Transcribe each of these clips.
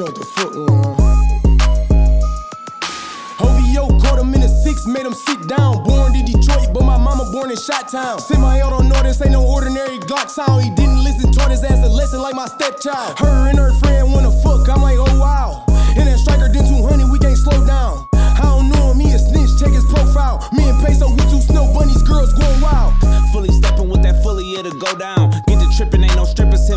know what the fuck on. OVO caught him in the six, made him sit down. Born in Detroit, but my mama born in Shot Town. Semi auto know this ain't no ordinary Glock sound. He didn't listen, taught his ass a lesson like my stepchild. Her and her friend wanna fuck, I'm like, oh wow. And that striker did 200, we can't slow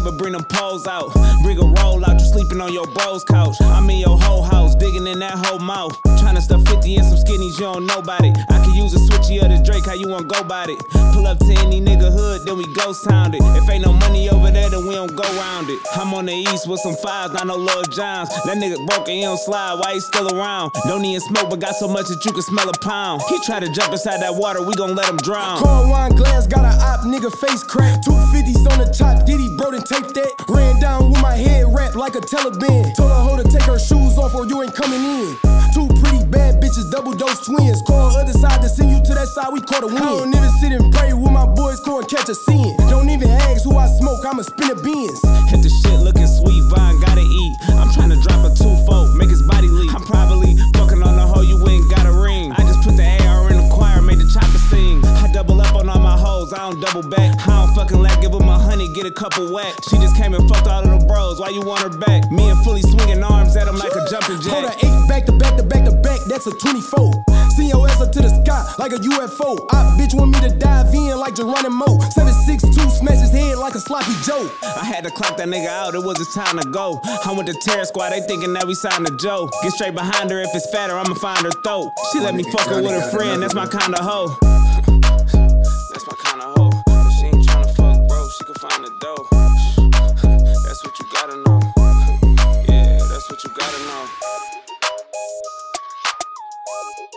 but bring them poles out. Bring a roll out, you sleeping on your bro's couch. I'm in your whole house, digging in that whole mouth. Trying to stuff 50 in some skinnies, you don't know about it. I can use a switchy of this Drake, how you want to go about it? Pull up to any nigga hood, then we ghost town it. If ain't no money over there, then we don't go round. On the east with some fives, not no Lord Johns. That nigga broke and he don't slide, why he still around? Don't even smoke, but got so much that you can smell a pound. He try to jump inside that water, we gon' let him drown. Corn wine glass, got a op, nigga face crack. Two fifties on the top, Diddy bro done tape that. Ran down with my head wrapped like a Taliban. Told her hoe to take her shoes off or you ain't coming in. Two pretty bad bitches, double dose twins. Call other side to send you to that side, we caught a win. I don't even sit and pray with my boys, and catch a sin. Don't even ask who I smoke, I'ma spin a beans. I don't double back. I don't fucking let give her my honey, get a couple whack. She just came and fucked all of the bros, why you want her back? Me and Fully swinging arms at him like a jumping Hold jack. a eight back to back to back to back, that's a 24. Send your ass up to the sky like a UFO. I bitch want me to dive in like Geronimo. 762 smash his head like a sloppy Joe. I had to clock that nigga out, it was his time to go. I'm with the terror squad, they thinking that we signed a Joe. Get straight behind her, if it's fatter, I'ma find her throat. She let me fuck her with a friend, that's my kinda hoe. Know.